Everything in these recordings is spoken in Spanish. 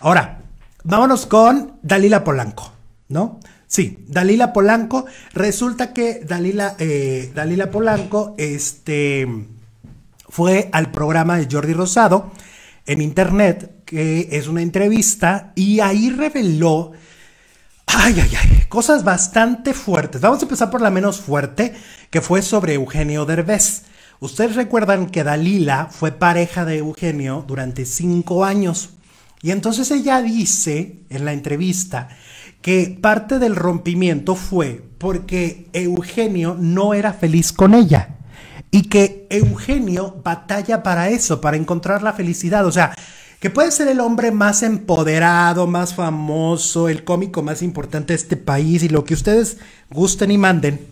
Ahora, vámonos con Dalila Polanco, ¿no? Sí, Dalila Polanco. Resulta que Dalila, eh, Dalila Polanco este, fue al programa de Jordi Rosado en internet, que es una entrevista, y ahí reveló, ay, ay, ay, cosas bastante fuertes. Vamos a empezar por la menos fuerte, que fue sobre Eugenio Derbez. Ustedes recuerdan que Dalila fue pareja de Eugenio durante cinco años. Y entonces ella dice en la entrevista que parte del rompimiento fue porque Eugenio no era feliz con ella y que Eugenio batalla para eso, para encontrar la felicidad. O sea, que puede ser el hombre más empoderado, más famoso, el cómico más importante de este país y lo que ustedes gusten y manden,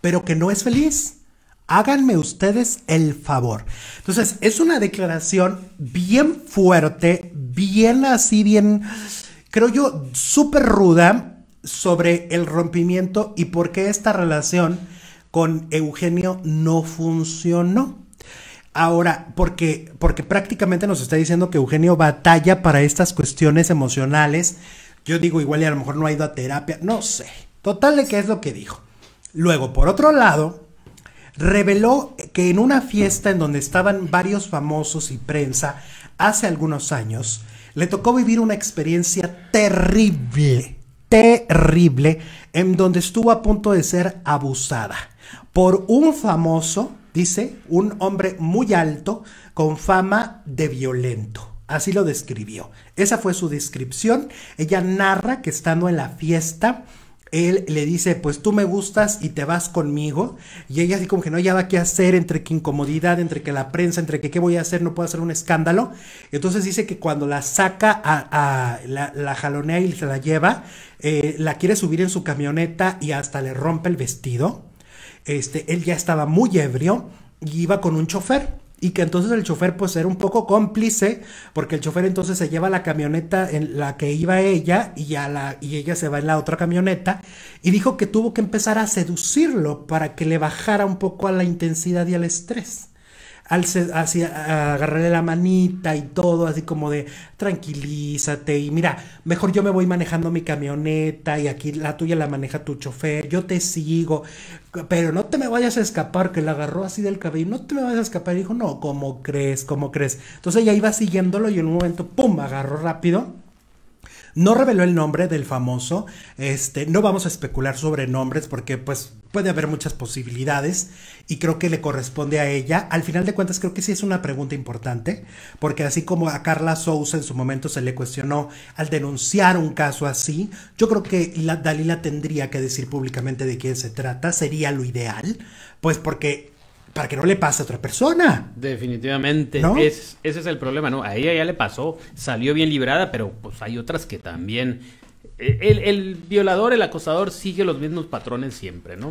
pero que no es feliz. Háganme ustedes el favor. Entonces, es una declaración bien fuerte, bien así, bien, creo yo, súper ruda sobre el rompimiento y por qué esta relación con Eugenio no funcionó. Ahora, porque, porque prácticamente nos está diciendo que Eugenio batalla para estas cuestiones emocionales. Yo digo, igual y a lo mejor no ha ido a terapia, no sé. Total de qué es lo que dijo. Luego, por otro lado, reveló que en una fiesta en donde estaban varios famosos y prensa hace algunos años, le tocó vivir una experiencia terrible, terrible, en donde estuvo a punto de ser abusada por un famoso, dice, un hombre muy alto con fama de violento. Así lo describió. Esa fue su descripción. Ella narra que estando en la fiesta, él le dice, pues tú me gustas y te vas conmigo. Y ella así como que no hallaba qué hacer entre que incomodidad, entre que la prensa, entre que qué voy a hacer, no puedo hacer un escándalo. Entonces dice que cuando la saca, a, la, jalonea y se la lleva, eh, la quiere subir en su camioneta y hasta le rompe el vestido. Este, él ya estaba muy ebrio y iba con un chofer y que entonces el chofer pues era un poco cómplice porque el chofer entonces se lleva la camioneta en la que iba ella y, ya la, y ella se va en la otra camioneta y dijo que tuvo que empezar a seducirlo para que le bajara un poco a la intensidad y al estrés al así, agarrarle la manita y todo, así como de tranquilízate y mira, mejor yo me voy manejando mi camioneta y aquí la tuya la maneja tu chofer, yo te sigo, pero no te me vayas a escapar, que la agarró así del cabello, no te me vayas a escapar y dijo, no, ¿cómo crees? ¿Cómo crees? Entonces ella iba siguiéndolo y en un momento, ¡pum!, agarró rápido no reveló el nombre del famoso. Este, no vamos a especular sobre nombres porque pues puede haber muchas posibilidades y creo que le corresponde a ella. Al final de cuentas creo que sí es una pregunta importante porque así como a Carla Sousa en su momento se le cuestionó al denunciar un caso así, yo creo que la, Dalila tendría que decir públicamente de quién se trata, sería lo ideal, pues porque para que no le pase a otra persona. Definitivamente. Es, ese es el problema, ¿no? A ella ya le pasó, salió bien librada, pero pues hay otras que también... Eh, el, el violador, el acosador sigue los mismos patrones siempre, ¿no?